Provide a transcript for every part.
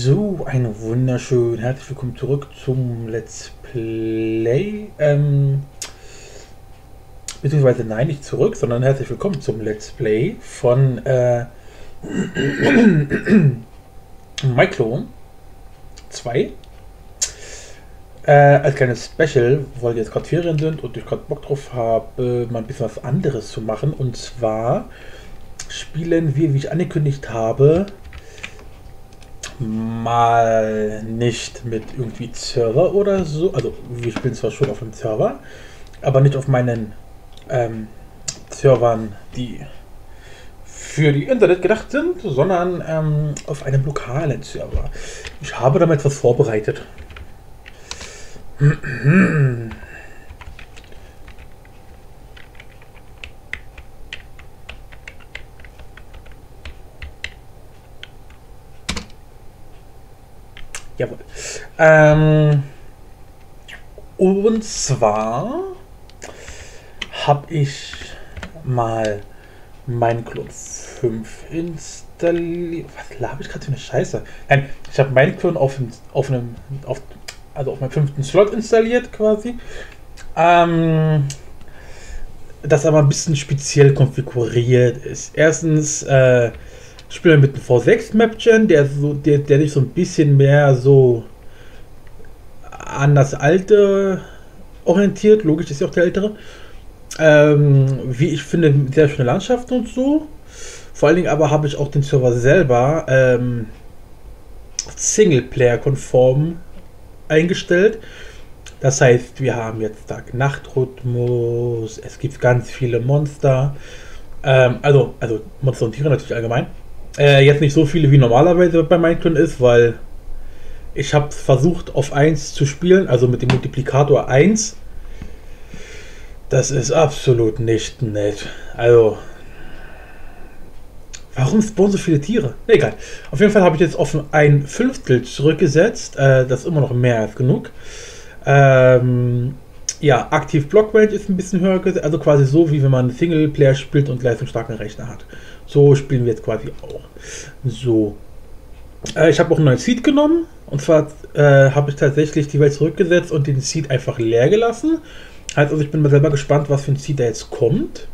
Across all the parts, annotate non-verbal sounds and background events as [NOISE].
So, ein wunderschön. Herzlich willkommen zurück zum Let's Play. Ähm, beziehungsweise nein, nicht zurück, sondern herzlich willkommen zum Let's Play von äh, [CLEARS THROAT] Micro 2. Äh, als kleines Special, weil jetzt gerade Ferien sind und ich gerade Bock drauf habe, mal ein bisschen was anderes zu machen. Und zwar spielen wir, wie ich angekündigt habe, mal nicht mit irgendwie Server oder so. Also wir spielen zwar schon auf dem Server, aber nicht auf meinen ähm, Servern, die für die Internet gedacht sind, sondern ähm, auf einem lokalen Server. Ich habe damit was vorbereitet. [CLEARS THROAT] Jawohl. Ähm, und zwar habe ich mal Minecraft 5 installiert. Was labe ich gerade für eine Scheiße? Nein, ich habe Minecraft auf, auf einem, auf, also auf meinem fünften Slot installiert quasi. Ähm, das aber ein bisschen speziell konfiguriert ist. Erstens, äh, spiele mit einem V6-Mapgen, der, so, der, der sich so ein bisschen mehr so an das alte orientiert. Logisch ist ja auch der ältere. Ähm, wie ich finde, sehr schöne Landschaften und so. Vor allen Dingen aber habe ich auch den Server selber ähm, Singleplayer-konform eingestellt. Das heißt, wir haben jetzt Tag-Nacht-Rhythmus, es gibt ganz viele Monster. Ähm, also, also Monster und Tiere natürlich allgemein. Äh, jetzt nicht so viele wie normalerweise bei Minecraft ist, weil ich habe versucht auf 1 zu spielen, also mit dem Multiplikator 1. Das ist absolut nicht nett. Also, warum spawnen so viele Tiere? Egal. Auf jeden Fall habe ich jetzt auf ein Fünftel zurückgesetzt. Äh, das ist immer noch mehr als genug. Ähm, ja, aktiv Block Range ist ein bisschen höher, also quasi so, wie wenn man Singleplayer spielt und leistungsstarken Rechner hat. So spielen wir jetzt quasi auch. So. Äh, ich habe auch einen neuen Seed genommen. Und zwar äh, habe ich tatsächlich die Welt zurückgesetzt und den Seed einfach leer gelassen. Heißt also, ich bin mal selber gespannt, was für ein Seed da jetzt kommt.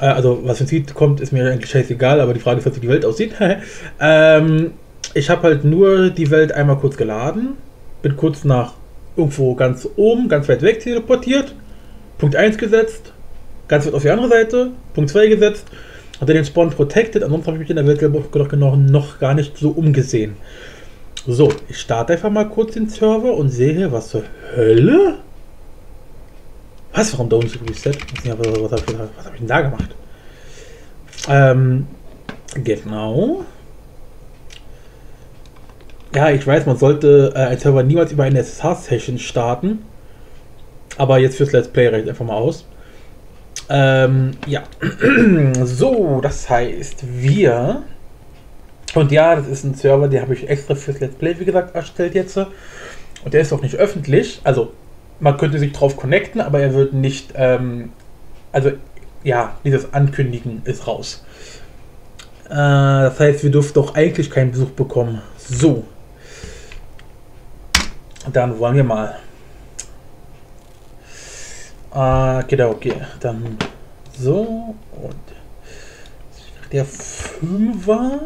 Äh, also, was für ein Seed kommt, ist mir eigentlich scheißegal, aber die Frage ist, wie die Welt aussieht. [LAUGHS] ähm, ich habe halt nur die Welt einmal kurz geladen. Bin kurz nach irgendwo ganz oben, ganz weit weg teleportiert. Punkt 1 gesetzt. Ganz weit auf die andere Seite. Punkt 2 gesetzt hat er den Spawn protected, ansonsten habe ich mich in der Welt noch, noch gar nicht so umgesehen. So, ich starte einfach mal kurz den Server und sehe was zur Hölle? Was? Warum unten so reset? Was, was, was, was habe ich denn da gemacht? Ähm, genau. Ja, ich weiß, man sollte äh, ein Server niemals über eine SSH-Session starten. Aber jetzt fürs Let's Play reicht einfach mal aus. Ähm, ja. [CLEARS THROAT] so, das heißt, wir. Und ja, das ist ein Server, den habe ich extra fürs Let's Play, wie gesagt, erstellt jetzt. Und der ist auch nicht öffentlich. Also, man könnte sich drauf connecten, aber er wird nicht. Ähm, also, ja, dieses Ankündigen ist raus. Äh, das heißt, wir dürfen doch eigentlich keinen Besuch bekommen. So. Dann wollen wir mal. Ah, genau, okay. Dann so und der Fünfer.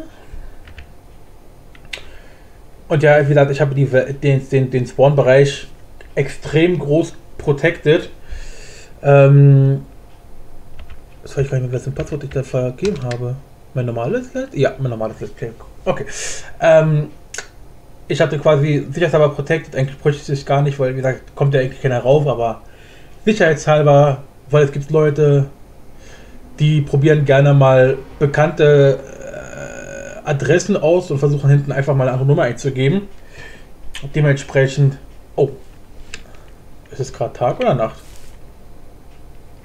Und ja, wie gesagt, ich habe die, den, den, den Spawn-Bereich extrem groß protected. Ähm, das weiß ich gar nicht mehr, welches Passwort ich da vergeben habe. Mein normales Let's Ja, mein normales Let's Play. Okay. Ähm, ich hatte quasi sicherheitshalber protected. Eigentlich bräuchte ich gar nicht, weil, wie gesagt, kommt ja eigentlich keiner rauf, aber sicherheitshalber, weil es gibt Leute, die probieren gerne mal bekannte äh, Adressen aus und versuchen hinten einfach mal eine andere Nummer einzugeben. Dementsprechend. Oh. Ist es gerade Tag oder Nacht?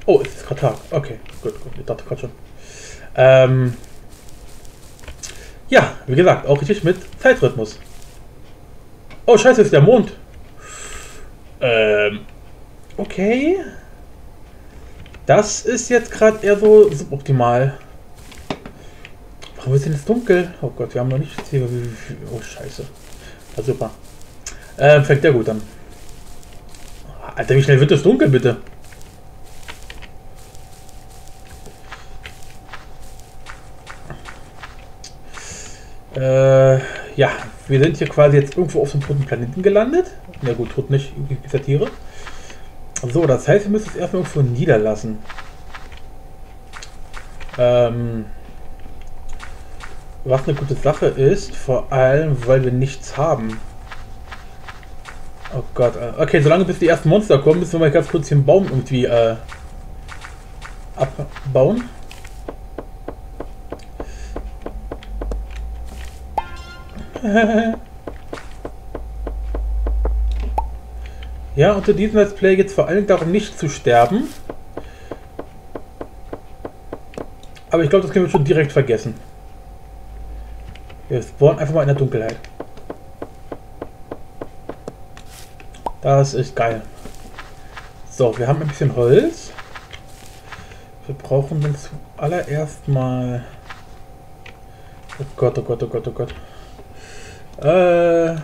Oh, es ist gerade Tag. Okay, gut, gut. Ich dachte gerade schon. Ähm, ja, wie gesagt, auch richtig mit Zeitrhythmus. Oh, scheiße, ist der Mond. Ähm, Okay. Das ist jetzt gerade eher so suboptimal. Warum ist denn jetzt dunkel? Oh Gott, wir haben noch nicht Oh, scheiße. Ja, super. Äh, fängt der gut an. Alter, wie schnell wird es dunkel, bitte? Äh, ja, wir sind hier quasi jetzt irgendwo auf dem toten Planeten gelandet. Na gut, tot nicht, gibt ja. So, das heißt, wir müssen es erstmal irgendwo niederlassen. Ähm, was eine gute Sache ist, vor allem, weil wir nichts haben. Oh Gott. Äh, okay, solange bis die ersten Monster kommen, müssen wir mal ganz kurz den Baum irgendwie äh, abbauen. Ja, unter diesem Let's Play geht es vor allem darum, nicht zu sterben. Aber ich glaube, das können wir schon direkt vergessen. Wir spawnen einfach mal in der Dunkelheit. Das ist geil. So, wir haben ein bisschen Holz. Wir brauchen dann zuallererst mal... Oh Gott, oh Gott, oh Gott, oh Gott. Äh,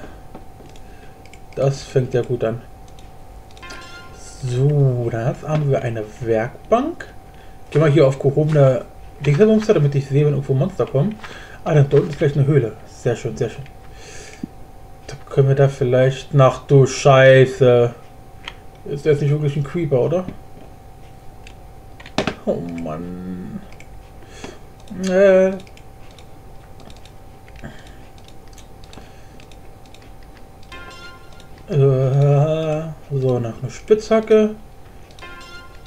das fängt ja gut an. So, dann haben wir eine Werkbank. Gehen wir hier auf gehobene Dingsabumster, damit ich sehe, wenn irgendwo Monster kommen. Ah, dann dort ist vielleicht eine Höhle. Sehr schön, sehr schön. Da können wir da vielleicht nach du Scheiße. Ist das nicht wirklich ein Creeper, oder? Oh Mann. Äh. Äh, so, nach einer Spitzhacke.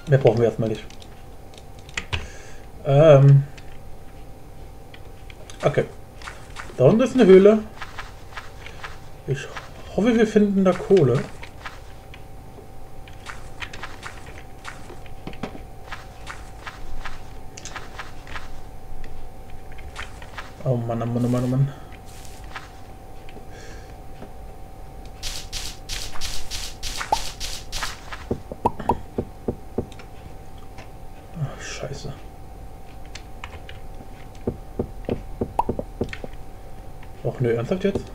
Mehr brauchen wir erstmal nicht. Ähm. Okay. Da unten ist eine Höhle. Ich hoffe, wir finden da Kohle. Oh Mann, oh Mann, oh Mann, oh Mann. Nö, ernsthaft jetzt?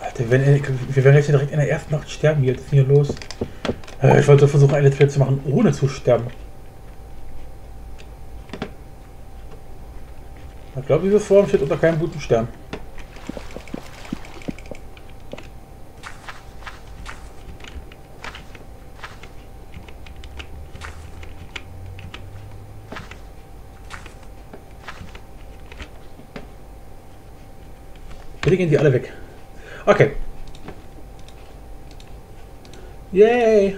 Alter, wenn, wir werden jetzt direkt in der ersten Nacht sterben. Wie ist hier los? Äh, ich wollte versuchen, eine Let's zu machen, ohne zu sterben. Glaube, diese Form steht unter keinem guten Stern. Bitte gehen die alle weg. Okay. Yay!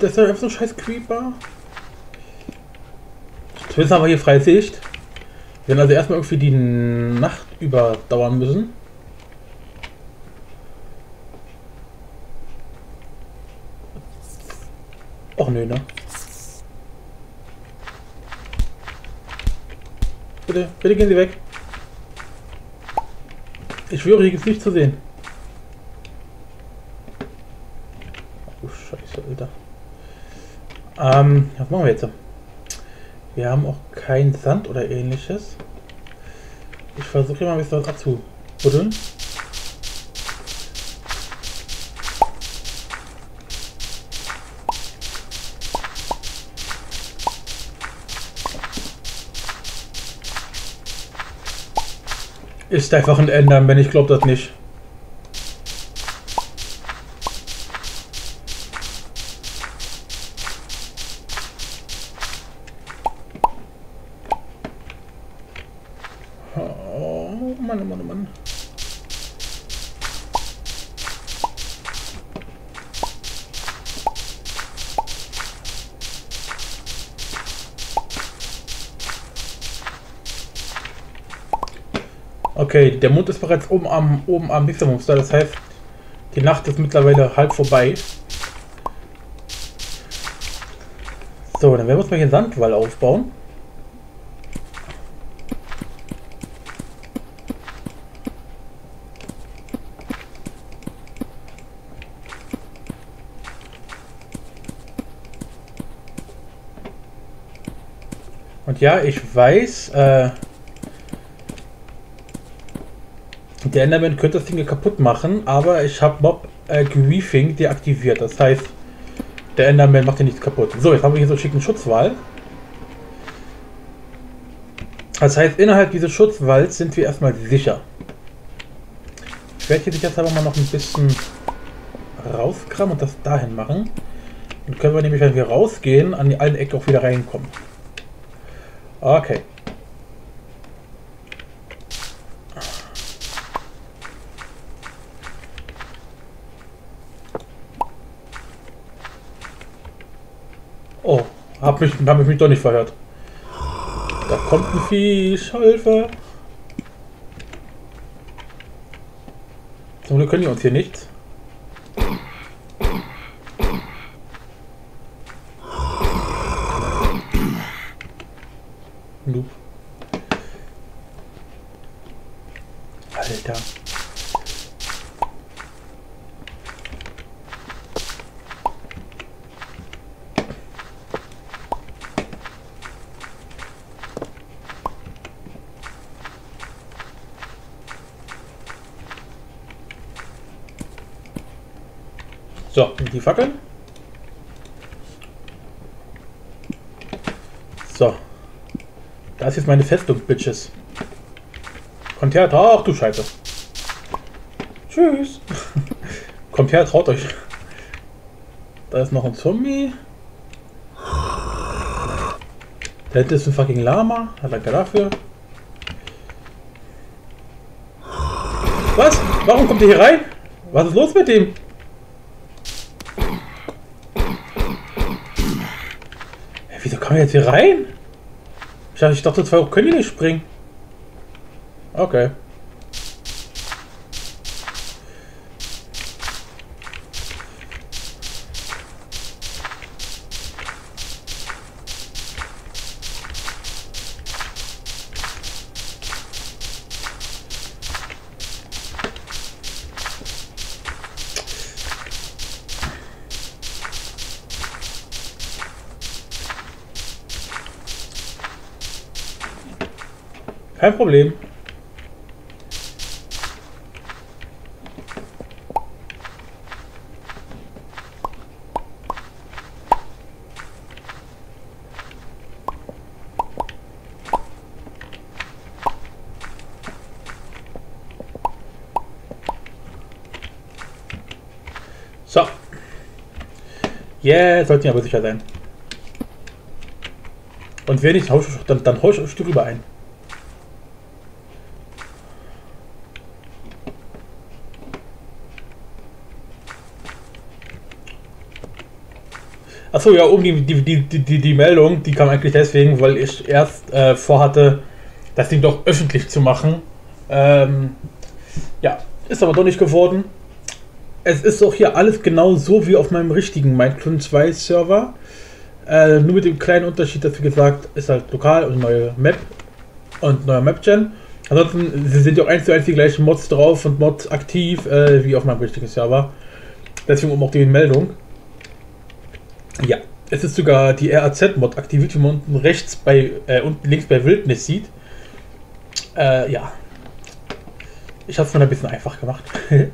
Das ist einfach so ein scheiß Creeper. Zumindest haben wir hier freie Sicht. Wir werden also erstmal irgendwie die Nacht überdauern müssen. Och nö, ne? Bitte, bitte gehen Sie weg. Ich schwöre, hier gibt es nicht zu sehen. Oh, Scheiße, Alter. Ähm, was machen wir jetzt? Wir haben auch keinen Sand oder ähnliches. Ich versuche mal ein bisschen was abzubuddeln. Ist einfach ein Ändern, wenn ich glaube das nicht. Okay, der Mond ist bereits oben am, oben am Mixermonster. Das heißt, die Nacht ist mittlerweile halb vorbei. So, dann werden wir uns mal hier einen Sandwall aufbauen. Und ja, ich weiß, äh, der Enderman könnte das Ding kaputt machen, aber ich habe Mob äh, Griefing deaktiviert. Das heißt, der Enderman macht ja nichts kaputt. So, jetzt haben wir hier so einen schicken Schutzwall. Das heißt, innerhalb dieses Schutzwalls sind wir erstmal sicher. Ich werde hier jetzt aber mal noch ein bisschen rauskramen und das dahin machen. Dann können wir nämlich, wenn wir rausgehen, an die alten Ecke auch wieder reinkommen. Okay. Oh, hab mich, hab ich mich doch nicht verhört. Da kommt ein Viech, Hilfe. Zum Glück können die uns hier nichts. Noob. Alter. So, die Fackeln. So. Das ist jetzt meine Festung, Bitches. Kommt her, ach du Scheiße. Tschüss. [LAUGHS] Kommt her, traut euch. Da ist noch ein Zombie. Da hinten ist ein fucking Lama. Danke dafür. Was? Warum kommt ihr hier rein? Was ist los mit dem? Kann er jetzt hier rein? Ich dachte, ich dachte zwei nicht springen. Okay. Kein Problem. So. Yeah, sollten wir aber sicher sein. Und wenn nicht, dann, dann hau ich ein Stück rüber ein. Achso, ja, um die, die, die, die, die Meldung, die kam eigentlich deswegen, weil ich erst äh, vorhatte, das Ding doch öffentlich zu machen. Ähm, ja, ist aber doch nicht geworden. Es ist auch hier alles genau so wie auf meinem richtigen Minecraft 2 Server. Äh, nur mit dem kleinen Unterschied, dass wie gesagt, ist halt lokal und neue Map und neuer Map-Gen. Ansonsten sind ja auch eins zu eins die gleichen Mods drauf und Mods aktiv äh, wie auf meinem richtigen Server. Deswegen auch die Meldung. Ja, es ist sogar die RAZ-Mod aktiviert, wie man unten rechts bei äh, unten links bei Wildnis sieht. Äh, ja. Ich habe es mir ein bisschen einfach gemacht. [LAUGHS]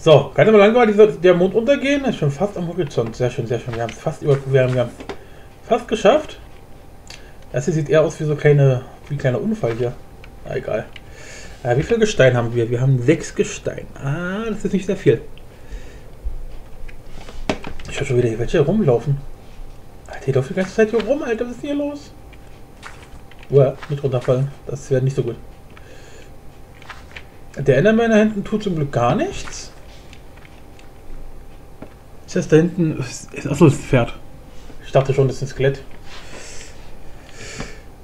so, kann aber lange dieser, der Mond untergehen. Ist schon fast am Horizont. Sehr schön, sehr schön. Wir haben es fast über, wir haben, fast geschafft. Das hier sieht eher aus wie so kleine, wie ein kleiner Unfall hier. Na, egal. Äh, wie viel Gestein haben wir? Wir haben sechs Gestein. Ah, das ist nicht sehr viel. Ich höre schon wieder welche rumlaufen. Alter, die laufen die ganze Zeit hier rum, Alter. Was ist hier los? Uah, nicht runterfallen. Das wäre nicht so gut. Der Enderman da hinten tut zum Glück gar nichts. Ist das da hinten? Achso, das ist ein Pferd. Ich dachte schon, das ist ein Skelett.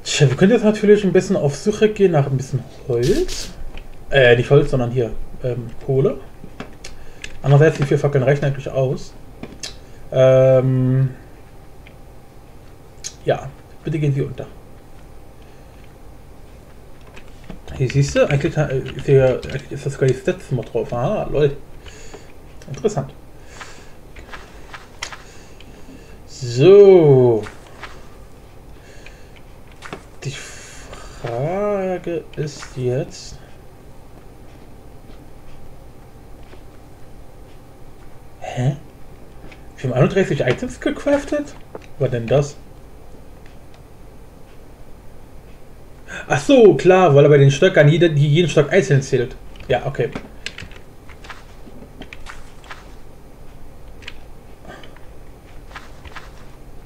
Tja, wir können jetzt natürlich ein bisschen auf Suche gehen nach ein bisschen Holz. Äh, nicht Holz, sondern hier ähm, Kohle. Andererseits, die vier Fackeln reichen eigentlich aus. Ähm, ja, bitte gehen Sie unter. Hier siehst du, eigentlich ist, hier, eigentlich ist das gar nicht Stats mal drauf. Ah, lol. Interessant. So. Die Frage ist jetzt. Wir haben 31 Items gecraftet? Was denn das? Ach so, klar, weil er bei den Stöckern jeder, jeden Stock einzeln zählt. Ja, okay.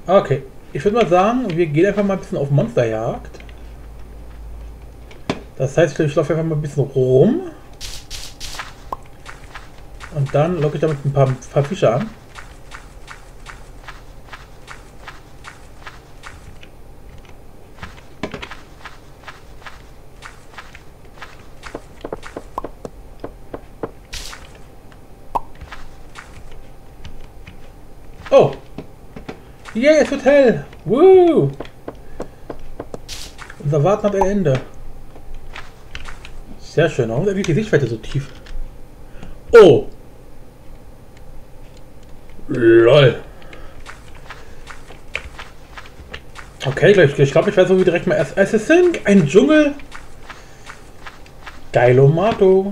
Okay, ich würde mal sagen, wir gehen einfach mal ein bisschen auf Monsterjagd. Das heißt, ich laufe einfach mal ein bisschen rum. Und dann locke ich damit ein paar, paar Fische an. Oh! Es wird hell! Woo! Unser Warten hat ein Ende. Sehr schön. Warum ist die Sichtweite so tief? Oh! LOL. Okay, ich, glaube, ich werde so wie direkt mal erst Assassin. Ein Dschungel. Geilomato.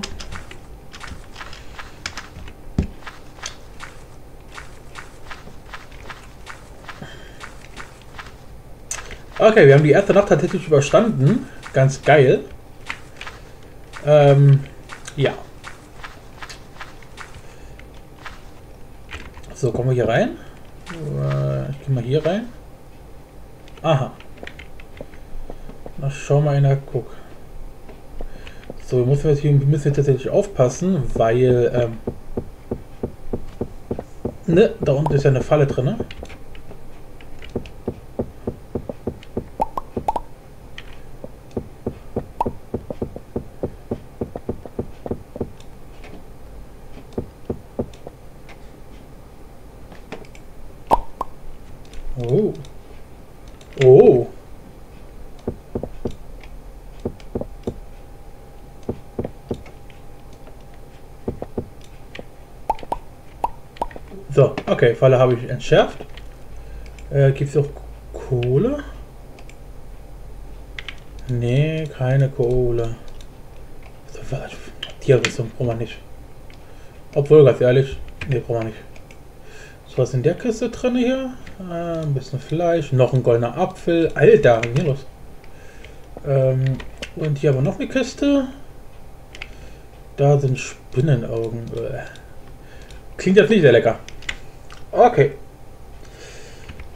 Okay, wir haben die erste Nacht tatsächlich überstanden. Ganz geil. Ähm, ja. So, kommen wir hier rein. Äh, ich gehe mal hier rein. Aha. Na, schau mal einer, guck. So, wir müssen jetzt hier müssen tatsächlich aufpassen, weil, ähm, ne, da unten ist ja eine Falle drin, ne? Oh. Oh. So, okay, Falle habe ich entschärft. Äh, Gibt es auch Kohle? Nee, keine Kohle. So? Tierrüstung brauchen wir nicht. Obwohl, ganz ehrlich, nee, brauchen wir nicht. So, was in der Kiste drin hier? Ein bisschen Fleisch, noch ein goldener Apfel. Alter, hier los? Ähm, und hier haben wir noch eine Kiste. Da sind Spinnenaugen. Klingt jetzt nicht sehr lecker. Okay.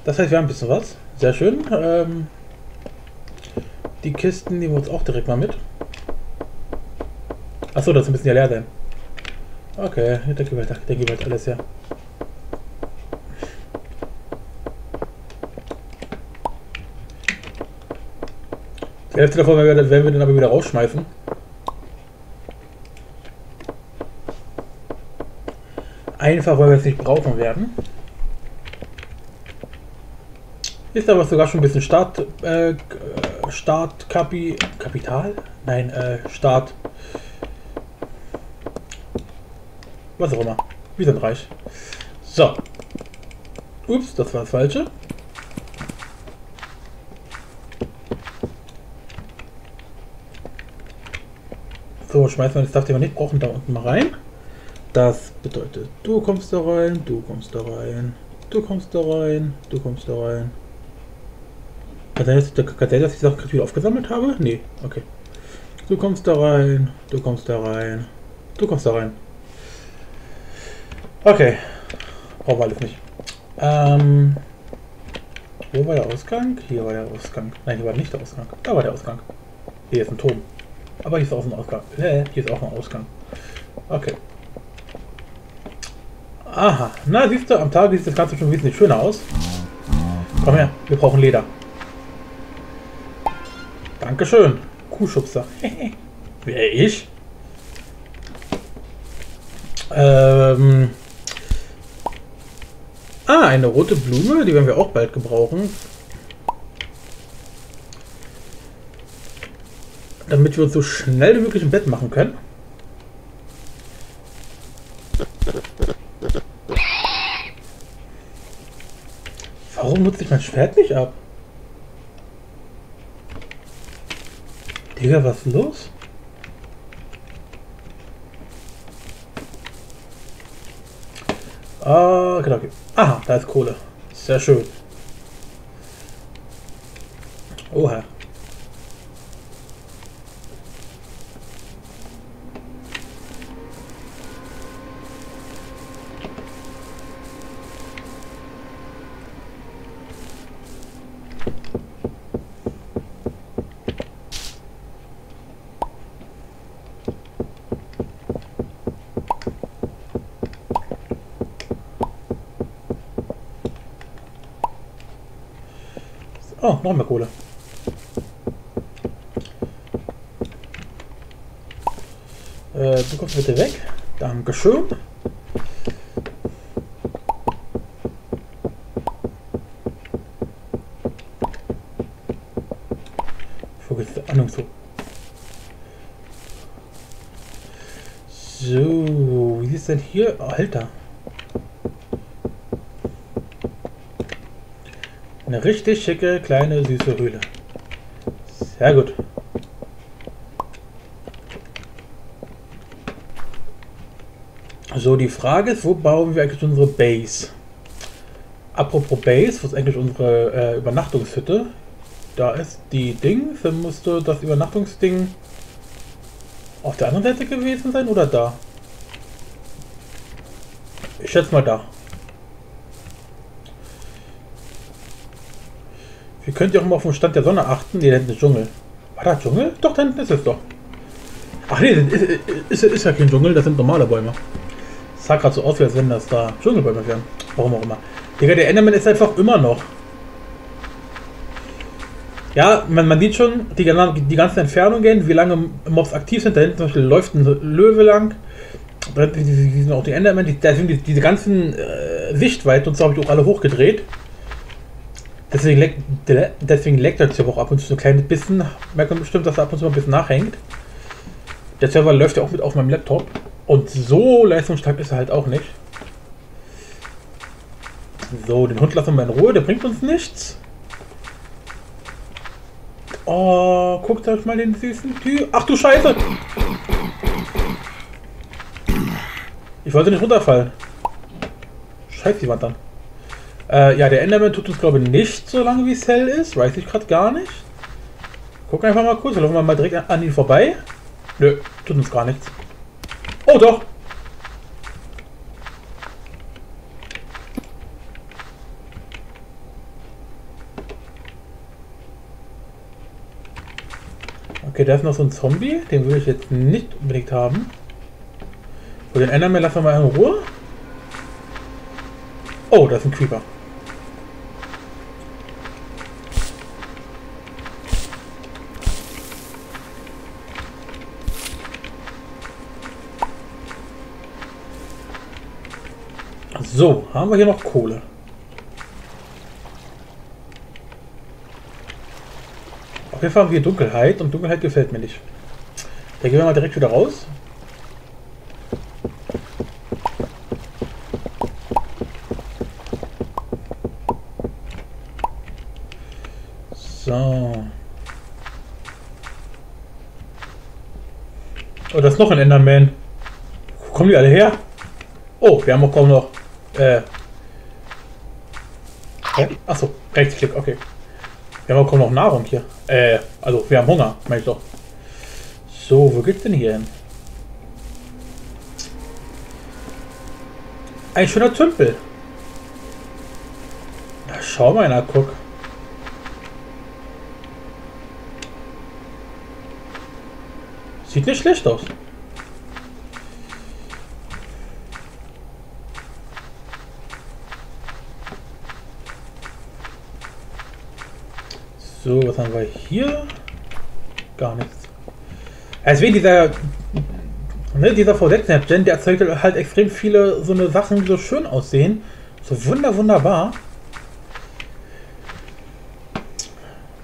Das heißt, wir haben ein bisschen was. Sehr schön. Ähm, die Kisten nehmen wir uns auch direkt mal mit. Achso, das müssen ja leer sein. Okay, da geht halt, da geht halt alles her. Die Hälfte davon werden wir dann aber wieder rausschmeißen. Einfach, weil wir es nicht brauchen werden. Ist aber sogar schon ein bisschen Start, äh, Start Kapi, Kapital? Nein, äh, Start. Was auch immer. Wir sind reich. So. Ups, das war das Falsche. Schmeißen wir das Stuff, wir nicht brauchen, da unten mal rein. Das bedeutet, du kommst da rein, du kommst da rein, du kommst da rein, du kommst da rein. Kann sein, dass, kann sein, dass ich die Sache gerade wieder aufgesammelt habe? Nee, okay. Du kommst da rein, du kommst da rein, du kommst da rein. Okay. Brauchen wir alles nicht. Ähm, wo war der Ausgang? Hier war der Ausgang. Nein, hier war nicht der Ausgang. Da war der Ausgang. Hier ist ein Turm. Aber hier ist auch ein Ausgang. Äh, hier ist auch ein Ausgang. Okay. Aha. Na, siehst du, am Tag sieht das Ganze schon wesentlich schöner aus. Komm her, wir brauchen Leder. Dankeschön. Kuhschubser. [LAUGHS] Wer ich? Ähm. Ah, eine rote Blume, die werden wir auch bald gebrauchen. Damit wir uns so schnell wie möglich im Bett machen können. Warum nutze ich mein Schwert nicht ab? Digga, was ist los? Ah, genau. Aha, da ist Kohle. Sehr schön. Oha. Oh, noch mehr Kohle. Äh, du kommst bitte weg. Dankeschön. Vogel ist Ahnung so. So, wie ist denn hier? Alter. Eine richtig schicke, kleine, süße Höhle. Sehr gut. So, die Frage ist, wo bauen wir eigentlich unsere Base? Apropos Base, was ist eigentlich unsere äh, Übernachtungshütte? Da ist die Ding, dann müsste das Übernachtungsding auf der anderen Seite gewesen sein oder da? Ich schätze mal da. Könnt ihr auch mal auf den Stand der Sonne achten. Ne, da hinten ist Dschungel. War da Dschungel? Doch, da hinten ist es doch. Ach nee, ist, ist, ist ja kein Dschungel, das sind normale Bäume. Das sah gerade so aus, als wenn das da Dschungelbäume wären. Warum auch immer. Digga, der Enderman ist einfach immer noch. Ja, man, man sieht schon die, die ganzen Entfernungen, wie lange Mobs aktiv sind. Da hinten zum Beispiel läuft ein Löwe lang. Da sind auch die Endermen. Die, da sind die, diese ganzen äh, Sichtweiten und so habe ich auch alle hochgedreht. Deswegen, leckt, deswegen leckt der Server auch ab und zu so ein kleines bisschen. Merkt man bestimmt, dass er ab und zu mal ein bisschen nachhängt. Der Server läuft ja auch mit auf meinem Laptop. Und so leistungsstark ist er halt auch nicht. So, den Hund lassen wir in Ruhe, der bringt uns nichts. Oh, guckt euch mal den süßen Typ. Ach du Scheiße! Ich wollte nicht runterfallen. Scheiße, die Wand dann. Äh, ja, der Enderman tut uns, glaube ich, nicht so lange wie es hell ist. Weiß ich gerade gar nicht. Gucken einfach mal kurz. Laufen wir mal direkt an ihn vorbei. Nö, tut uns gar nichts. Oh, doch. Okay, da ist noch so ein Zombie. Den würde ich jetzt nicht unbedingt haben. So, den Enderman lassen wir mal in Ruhe. Oh, da ist ein Creeper. So, haben wir hier noch Kohle. Auf jeden Fall haben wir Dunkelheit und Dunkelheit gefällt mir nicht. Da gehen wir mal direkt wieder raus. So. Oh, das ist noch ein Enderman. Wo kommen die alle her? Oh, wir haben auch kaum noch äh. Achso, Rechtsklick, okay. Wir haben auch noch Nahrung hier. Äh, also wir haben Hunger, meine ich doch. So, wo geht's denn hier hin? Ein schöner Tümpel. Na, schau mal, na, guck. Sieht nicht schlecht aus. So, was haben wir hier? gar nichts. Deswegen dieser, ne, dieser V6 Snapgen, der erzeugt halt extrem viele so eine Sachen, die so schön aussehen. So wunder, wunderbar.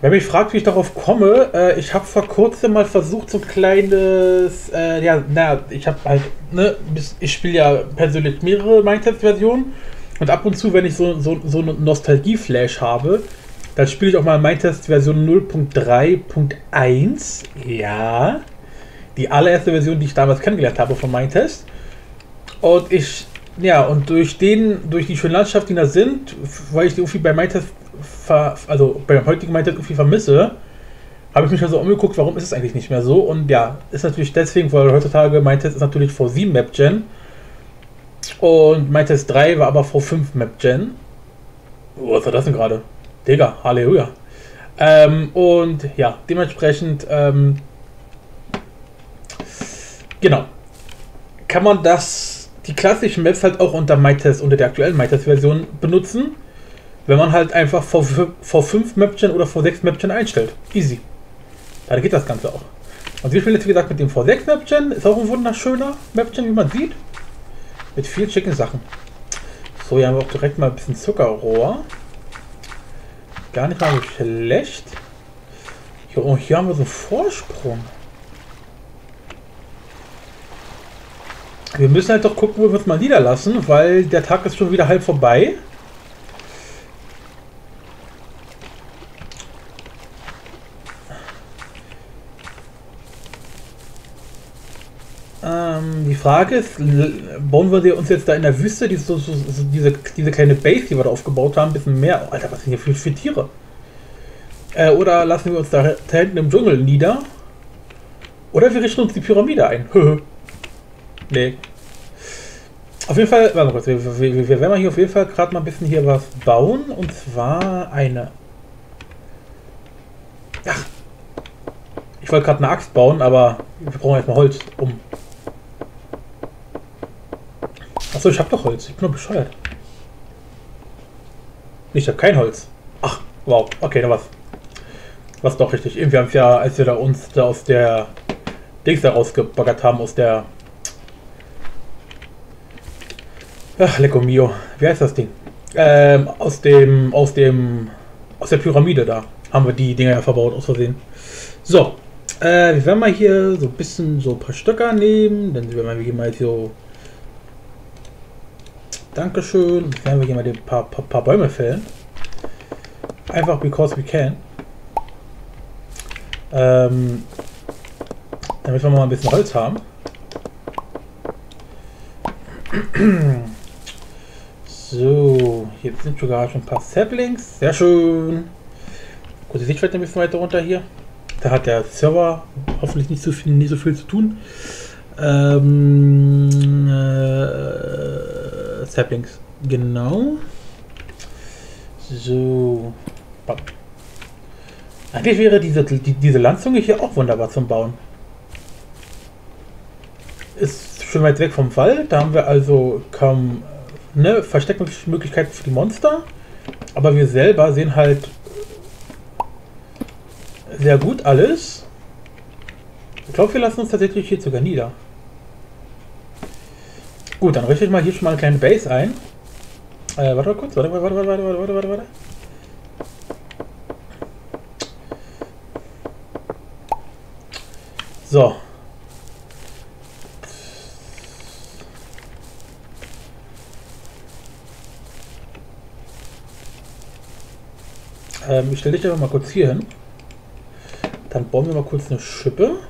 Wer mich fragt, wie ich darauf komme, äh, ich habe vor kurzem mal versucht, so ein kleines, äh, ja, naja, ich habe halt, ne, ich spiele ja persönlich mehrere Mindtest-Versionen und ab und zu, wenn ich so, so, so eine Nostalgie-Flash habe, dann spiele ich auch mal Mindtest-Version 0.3.1. Ja, die allererste Version, die ich damals kennengelernt habe von Mindtest. Und ich, ja, und durch den, durch die schöne Landschaft, die da sind, weil ich die irgendwie bei Mindtest also beim heutigen Mindset irgendwie vermisse, habe ich mich also umgeguckt, warum ist es eigentlich nicht mehr so. Und ja, ist natürlich deswegen, weil heutzutage Mindtest ist natürlich V7 Map Gen. Und Mindtest 3 war aber V5 Map Gen. Was war das denn gerade? Digga, Halleluja. Ähm, und ja, dementsprechend, ähm, genau, kann man das, die klassischen Maps halt auch unter MyTest, unter der aktuellen MyTest-Version benutzen wenn man halt einfach V5 Mapchen oder V6 Mapchen einstellt. Easy. Da geht das Ganze auch. Und wir spielen jetzt wie gesagt mit dem V6 Mapchen. Ist auch ein wunderschöner Mapchen, wie man sieht. Mit viel schicken Sachen. So, hier haben wir auch direkt mal ein bisschen Zuckerrohr. Gar nicht mal so schlecht. Hier, oh, hier haben wir so einen Vorsprung. Wir müssen halt doch gucken, wo wir uns mal niederlassen, weil der Tag ist schon wieder halb vorbei. Ähm, die Frage ist, bauen wir uns jetzt da in der Wüste diese, diese, diese kleine Base, die wir da aufgebaut haben, ein bisschen mehr. Alter, was sind hier für, für Tiere? Äh, oder lassen wir uns da, da, hinten im Dschungel nieder? Oder wir richten uns die Pyramide ein. [LAUGHS] nee. Auf jeden Fall, warte mal kurz, wir, wir, wir werden hier auf jeden Fall gerade mal ein bisschen hier was bauen. Und zwar eine... Ach. Ich wollte gerade eine Axt bauen, aber wir brauchen erstmal Holz, um Achso, ich hab doch Holz. Ich bin nur bescheuert. Ich habe kein Holz. Ach, wow. Okay, dann was. Was doch richtig. Irgendwie haben wir ja, als wir da uns da aus der Dings da rausgebaggert haben, aus der. Ach, Lecco Mio. Wie heißt das Ding? Ähm, aus dem, aus dem, aus der Pyramide da haben wir die Dinger ja verbaut, aus Versehen. So, äh, wir werden mal hier so ein bisschen so ein paar Stöcker nehmen. Dann werden wir hier mal so Dankeschön. Jetzt werden wir hier mal ein paar, paar, paar Bäume fällen. Einfach because we can. Ähm, damit wir mal ein bisschen Holz haben. So, jetzt sind sogar schon ein paar Saplings. Sehr schön. Gut, die Sichtweite ein bisschen weiter runter hier. Da hat der Server hoffentlich nicht so viel, nicht so viel zu tun. Ähm, äh, Saplings. Genau. So. Eigentlich wäre diese, die, diese Landzunge hier auch wunderbar zum Bauen. Ist schon weit weg vom Wald. Da haben wir also kaum ne, Versteckmöglichkeiten für die Monster. Aber wir selber sehen halt sehr gut alles. Ich glaube, wir lassen uns tatsächlich hier sogar nieder. Gut, dann richte ich mal hier schon mal einen kleinen Base ein. Äh, warte mal kurz, warte, warte, warte, warte, warte, warte, warte. So. Ähm, ich stelle dich einfach mal kurz hier hin. Dann bauen wir mal kurz eine Schippe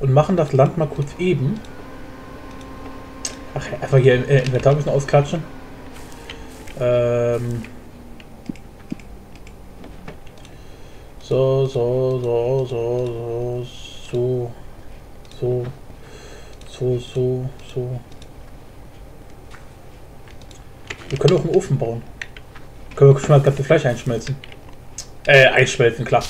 und machen das Land mal kurz eben. Ach, einfach hier im äh, Inventar ein bisschen ausklatschen. Ähm. So, so, so, so, so, so, so, so, so, so. Wir können auch einen Ofen bauen. Können wir schon mal das Fleisch einschmelzen. Äh, einschmelzen, klar.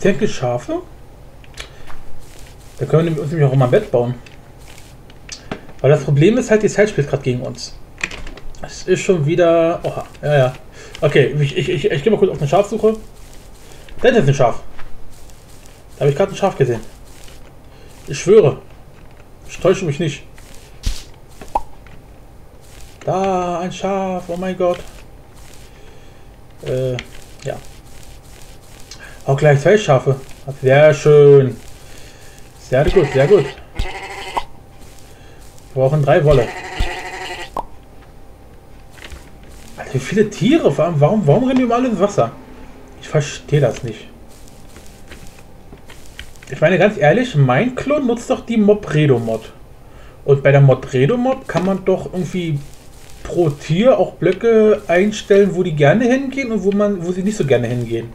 Es eigentlich Schafe? Da können wir uns nämlich auch mal ein Bett bauen. Weil das Problem ist halt, die Zeit spielt gerade gegen uns. Es ist schon wieder... Oha, ja, ja. Okay, ich, ich, ich, ich gehe mal kurz auf eine Schafsuche. Da ist ein Schaf. Da habe ich gerade ein Schaf gesehen. Ich schwöre. Ich täusche mich nicht. Da, ein Schaf. Oh mein Gott. Äh, gleich zwei Schafe. Sehr schön. Sehr gut, sehr gut. Wir brauchen drei Wolle. Alter, wie viele Tiere? Warum, warum rennen die immer alle ins Wasser? Ich verstehe das nicht. Ich meine ganz ehrlich, mein Klon nutzt doch die Mobredo-Mod. Und bei der Mobredo-Mod kann man doch irgendwie pro Tier auch Blöcke einstellen, wo die gerne hingehen und wo man, wo sie nicht so gerne hingehen.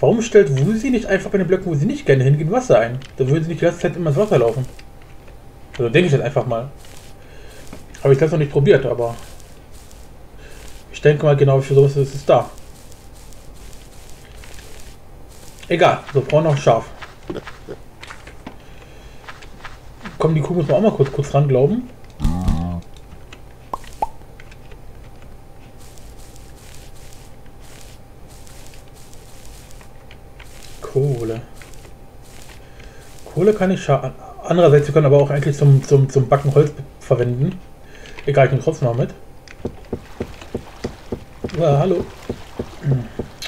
Warum stellt Wusi nicht einfach bei den Blöcken, wo sie nicht gerne hingehen, Wasser ein? Da würden sie nicht die ganze Zeit immer ins Wasser laufen. Also denke ich jetzt einfach mal. Habe ich das noch nicht probiert, aber ich denke mal genau für sowas ist es da. Egal, so brauchen noch scharf. Komm, die Kuh muss man auch mal kurz, kurz ran glauben. Kohle. Kohle kann ich schaden. Andererseits, wir können aber auch eigentlich zum, zum, zum Backen Holz verwenden. Egal, ich nehme trotzdem mal mit. Ja, hallo.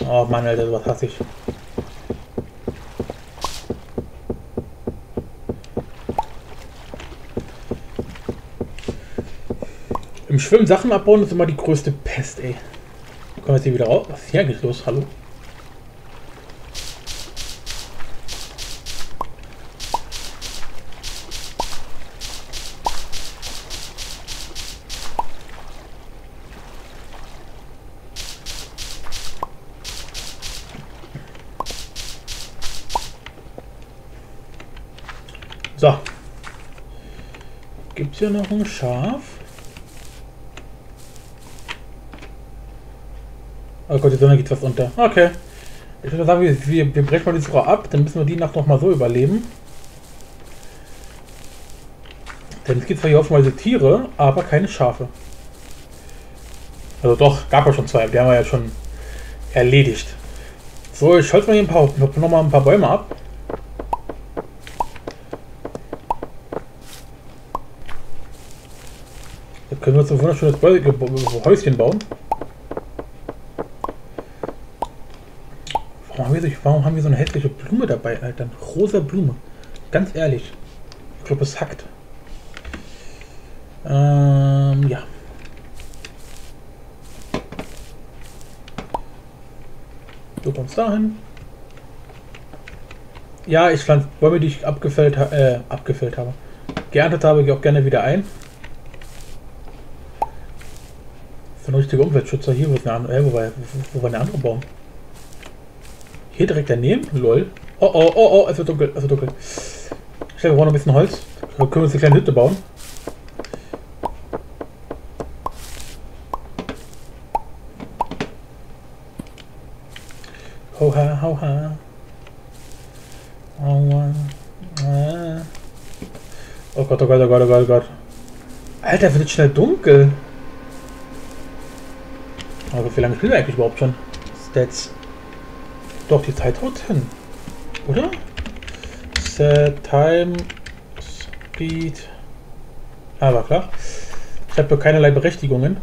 Oh Mann, Alter, was hasse ich. Im Schwimmen Sachen abbauen ist immer die größte Pest, ey. Kommen wir jetzt hier wieder raus? Was ist hier eigentlich los? Hallo? So. Es hier noch ein Schaf? Oh Gott, die Sonne geht was unter. Okay. Ich würde sagen, wir, wir, brechen mal die Suche ab, dann müssen wir die Nacht noch mal so überleben. Denn es gibt zwar hier offenbar Tiere, aber keine Schafe. Also doch, gab ja schon zwei, die haben wir ja schon erledigt. So, ich schalte mal hier ein paar, noch mal ein paar Bäume ab. können wir uns ein wunderschönes Häuschen bauen. Warum haben, wir so, warum haben wir so eine hässliche Blume dabei, Alter? Rosa Blume. Ganz ehrlich. Ich glaube, es hackt. Ähm, ja. Du kommst dahin. Ja, ich pflanze Bäume, die ich abgefällt, äh, abgefällt habe. Geerntet habe, gehe auch gerne wieder ein. ein richtiger Umweltschützer. Hier, wo, ist eine andere, äh, wo, war, wo, war der andere Baum? Hier direkt daneben? Lol. Oh, oh, oh, oh, es wird dunkel, es wird dunkel. Ich glaube, wir brauchen noch ein bisschen Holz. Wir können uns eine kleine Hütte bauen. Hoha, hoha. Oh Gott, oh Gott, oh Gott, oh Gott, oh Gott. Alter, wird schnell dunkel. Aber wie lange spielen wir eigentlich überhaupt schon? Stats. Doch, die Zeit haut hin. Oder? Set, Time, Speed. Ah, war klar. Ich habe keinerlei Berechtigungen.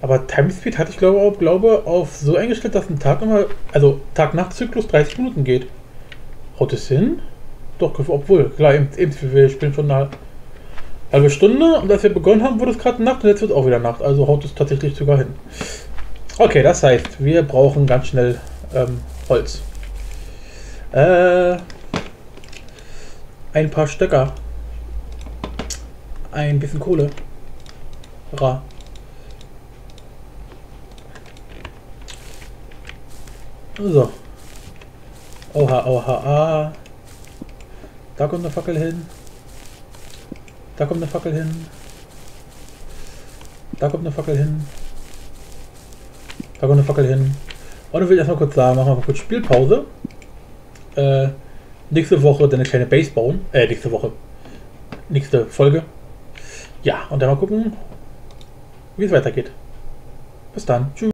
Aber Timespeed hatte ich glaube, auch, glaube auf so eingestellt, dass ein Tag immer, also Tag-Nacht-Zyklus 30 Minuten geht. Haut es hin? Doch, obwohl, klar, eben, eben, wir spielen schon eine halbe Stunde und als wir begonnen haben, wurde es gerade Nacht und jetzt wird es auch wieder Nacht. Also haut es tatsächlich sogar hin. Okay, das heißt, wir brauchen ganz schnell ähm, Holz. Äh, ein paar Stöcker. Ein bisschen Kohle. Ra. So. Oha, oha, ah. Da kommt eine Fackel hin. Da kommt eine Fackel hin. Da kommt eine Fackel hin. Da kommt eine Fackel hin. Und dann will ich erstmal kurz sagen, machen wir mal kurz Spielpause. Äh, nächste Woche dann eine kleine Base bauen. Äh, nächste Woche. Nächste Folge. Ja, und dann mal gucken, wie es weitergeht. Bis dann. Tschüss.